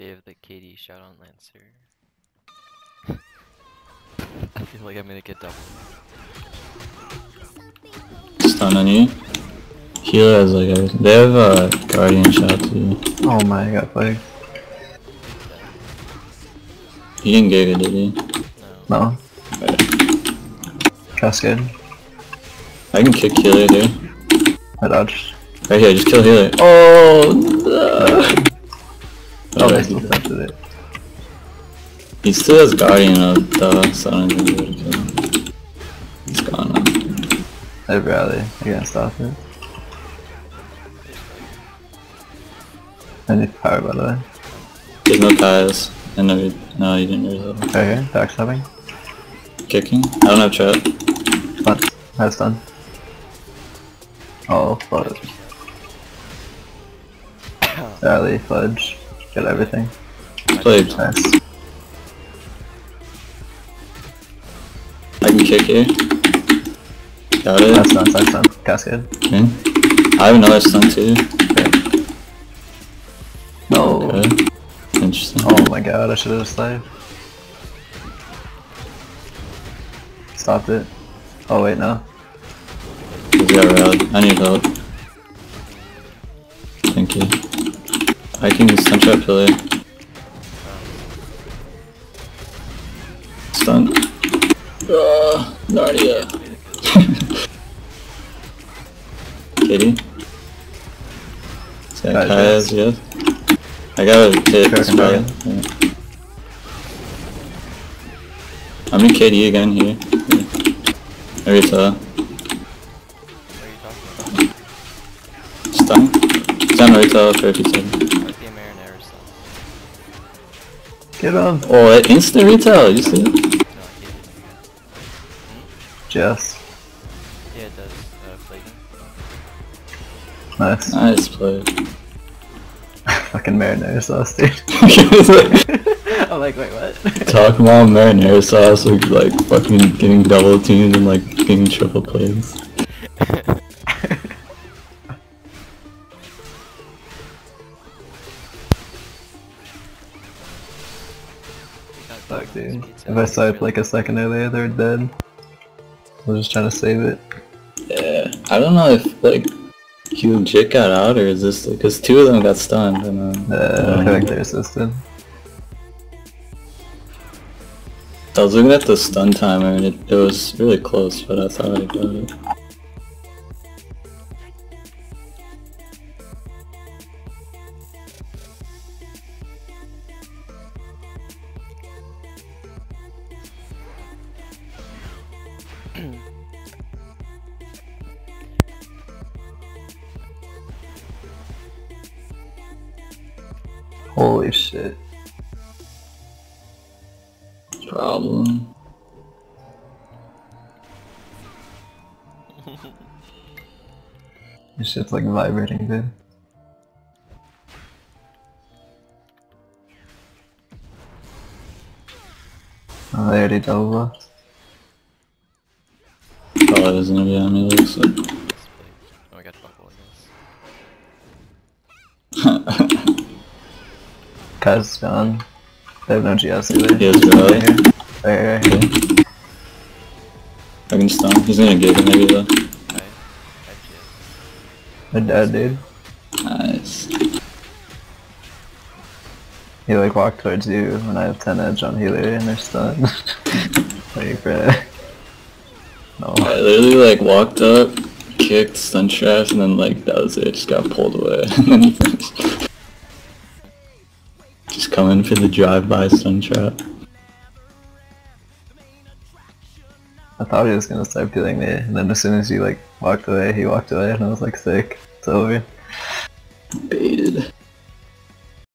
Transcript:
They have the KD shot on Lancer. I feel like I'm gonna get double. Stun on you. Healer has like everything. They have a uh, guardian shout too. Oh my, I got flagged. He didn't get it, did he? No. No. Cascade. I can kick healer here. I dodged. Right here, just kill healer. Oh no! Oh, still tested it. He still has guardian of the so I don't think he would've killed him. It's gone now. They rally. I can't stop it. I need power by the way. There's no ties. And no, no, you didn't resolve. Right here, oh, backstabbing. Kicking? I don't have trap. But That's done. Oh, fudge. Rally, fudge. Get everything. Played. Nice. I can kick here. Got it. That's done, that's done. Cascade. Okay. I have another stun too. Okay. No. Okay. Interesting. Oh my god, I should have saved. Stopped it. Oh wait, no. He's got. I need help. Thank you. I can stun trap pillar. Stun. Uh, Narnia. Kitty. Is that Got it, Kaya's, yes? I gotta hit Sure, this can guy. try Yeah. I'm in KD again here. Arita. What are you talking about? Stun. Stun Arita for 50 Get him! Oh, it instant retail, you see it? No, I can't do Jess. Yeah, it does. Uh, flaking. Nice. Nice play. Fucking marinara sauce, dude. I'm like, wait, what? Talk about marinara sauce like, like fucking getting double teamed and like getting triple plays. Fuck, dude. If I swiped like a second earlier, they're dead. I was just trying to save it. Yeah, I don't know if like he legit got out or is this because two of them got stunned and uh, Uh, I feel like they're assisted. I was looking at the stun timer and it, it was really close, but I thought I got it. Holy shit. Problem. This shit's like vibrating, dude. Oh, double buffed. It is gonna be on me. Looks like. This plate. Oh, I got buckle, I guess. Kai's gone. They have no GS either. He has rally. Right here. Right here, right here. I can stun. He's gonna give it maybe though. I, I They're dead, dude. Nice. He like walked towards you when I have 10 edge on healer and they're stunned. Waiting for it. No. I literally like walked up, kicked, stun traps, and then like that was it. Just got pulled away. and then he finished. Just coming for the drive-by stun trap. I thought he was gonna start killing me, and then as soon as he like walked away, he walked away, and I was like, sick. It's over. Baited.